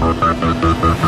Música